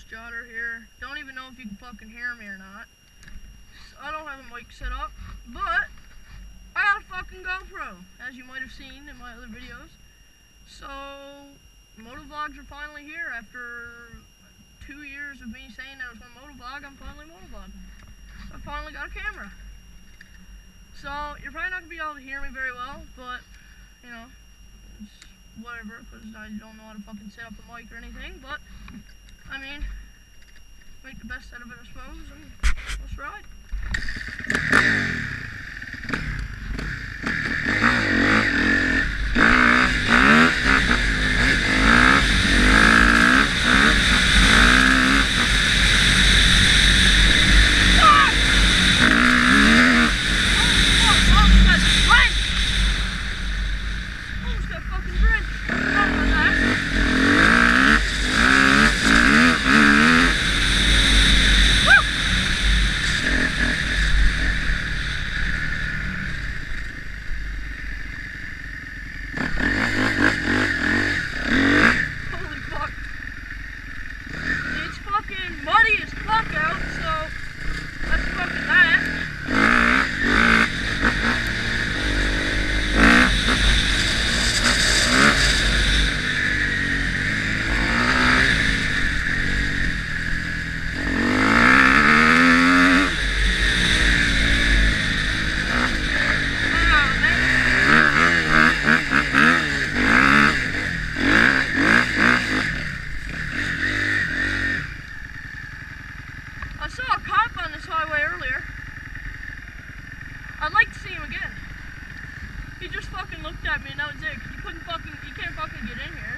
Jhodder here. Don't even know if you can fucking hear me or not. I don't have a mic set up, but I got a fucking GoPro, as you might have seen in my other videos. So, motovlogs are finally here after two years of me saying that I was going to motovlog, I'm finally motovlogging. I finally got a camera. So, you're probably not going to be able to hear me very well, but, you know, whatever, because I don't know how to fucking set up a mic or anything, but I mean, make the best out of it, I suppose, and let's ride. at me and I was there you couldn't fucking, you can't fucking get in here.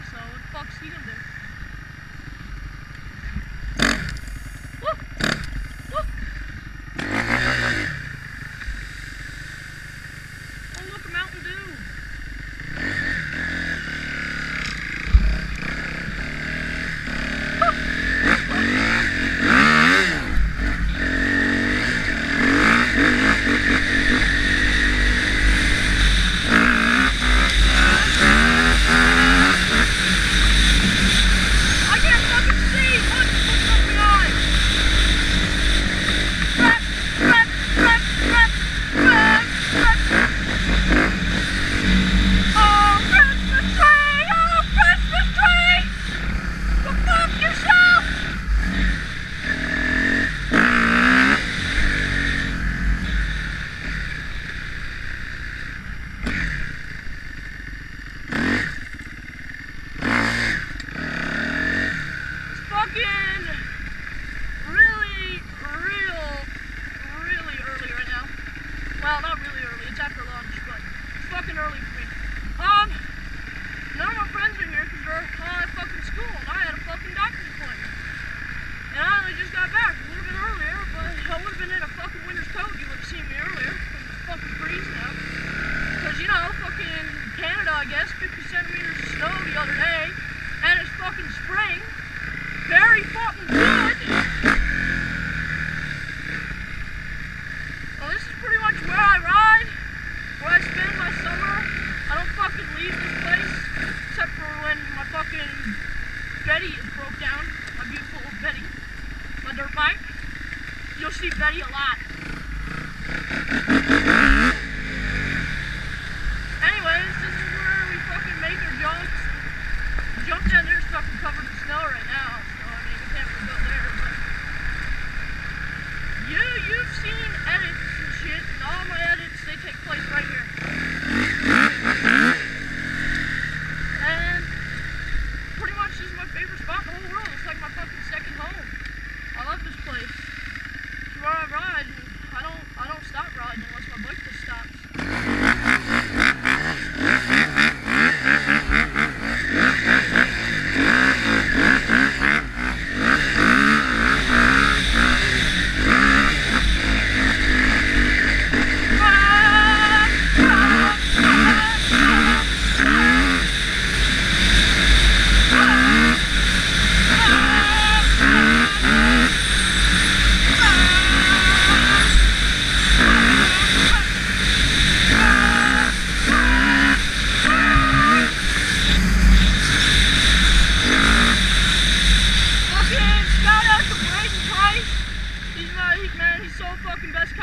you'll see Betty a lot.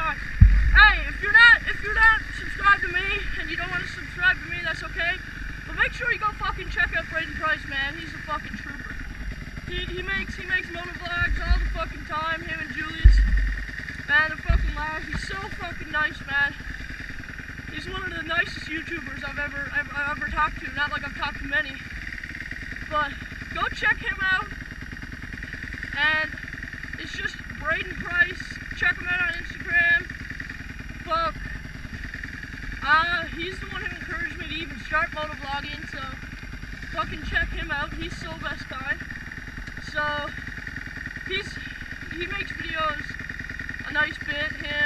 TikTok. Hey, if you're not if you're not subscribed to me and you don't want to subscribe to me, that's okay. But make sure you go fucking check out Braydon Price, man. He's a fucking trooper. He he makes he makes moto vlogs all the fucking time. Him and Julius, man, they're fucking loud. He's so fucking nice, man. He's one of the nicest YouTubers I've ever I've, I've ever talked to. Not like I've talked to many, but go check him out. And it's just Braydon Price. Check him out on Instagram. Uh, he's the one who encouraged me to even start motovlogging, so fucking check him out. He's so best guy. So he's he makes videos a nice bit. Him